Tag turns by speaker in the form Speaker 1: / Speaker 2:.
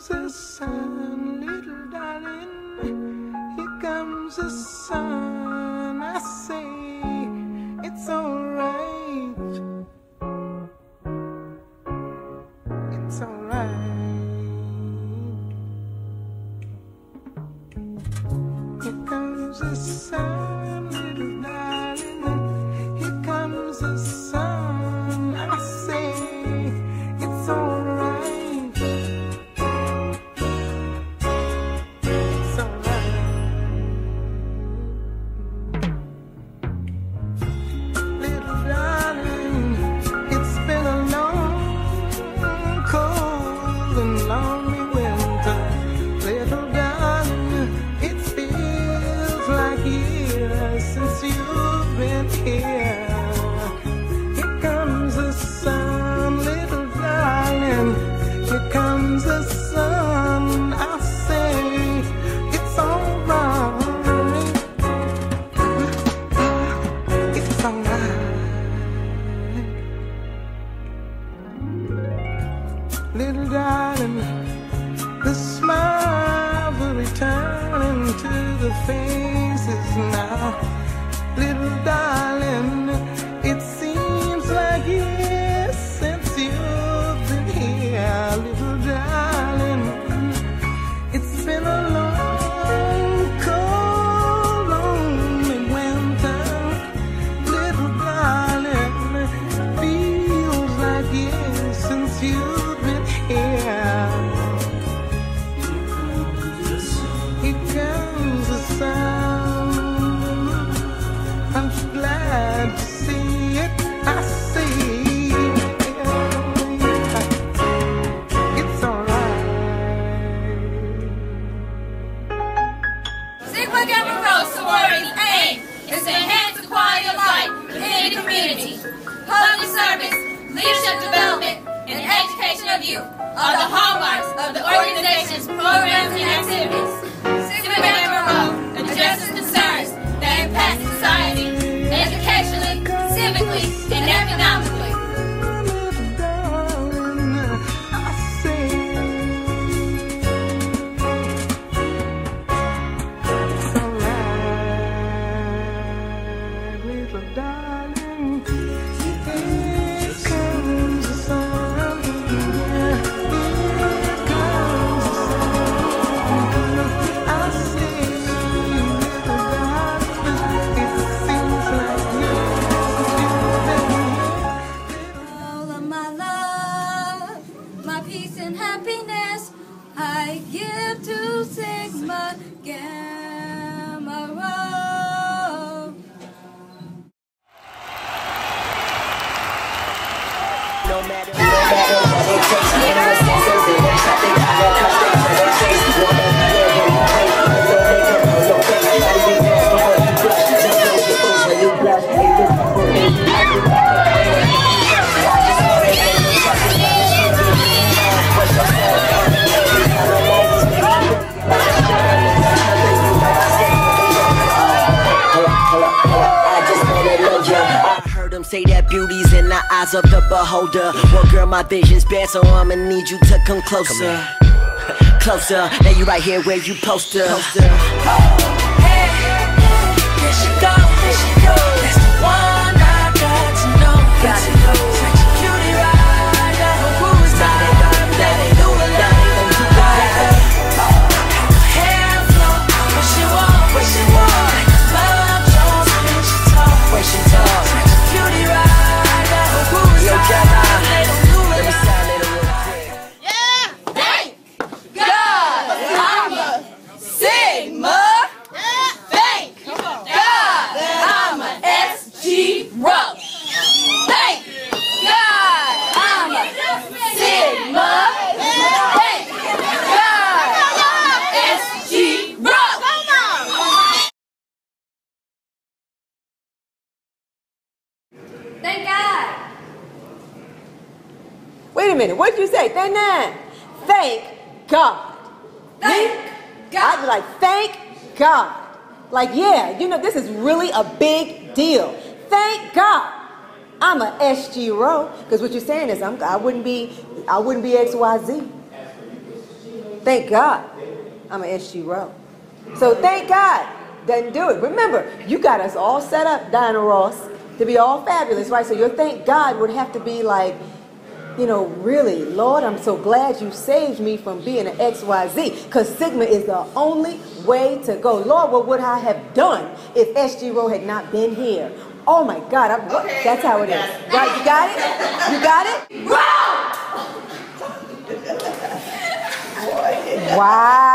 Speaker 1: comes the sun, little darling. Here comes the sun. Faces now. Little darling,
Speaker 2: Sigma Gamma Rho sorority aim is to enhance the quality of life in any community. Public service, leadership development, and education of youth are the hallmarks of the organization's programs and activities. Sigma Gamma Rho addresses concerns that impact society educationally, civically, and economically. Peace and happiness, I give to Sigma Gamma Rho.
Speaker 3: No matter, eyes of the beholder. Well, girl, my vision's bad, so I'ma need you to come closer. Closer, now you right here where you poster. poster.
Speaker 4: There she go, there she go.
Speaker 2: Thank God.
Speaker 5: Wait a minute, what'd you say? Thank nine. Thank God.
Speaker 2: Thank
Speaker 5: I'd be like, thank God. Like, yeah, you know, this is really a big deal. Thank God. I'm a SG Rho because what you're saying is I'm, I wouldn't be I wouldn't be XYZ. Thank God I'm an SG Rho. So thank God doesn't do it. Remember, you got us all set up, Diana Ross, to be all fabulous, right? So your thank God would have to be like, you know, really, Lord, I'm so glad you saved me from being an XYZ. Because Sigma is the only way to go. Lord, what would I have done if SG Rho had not been here? Oh my God, I'm,
Speaker 6: Okay.
Speaker 5: that's how it is. Right, you got it? You got it? Wow! Wow.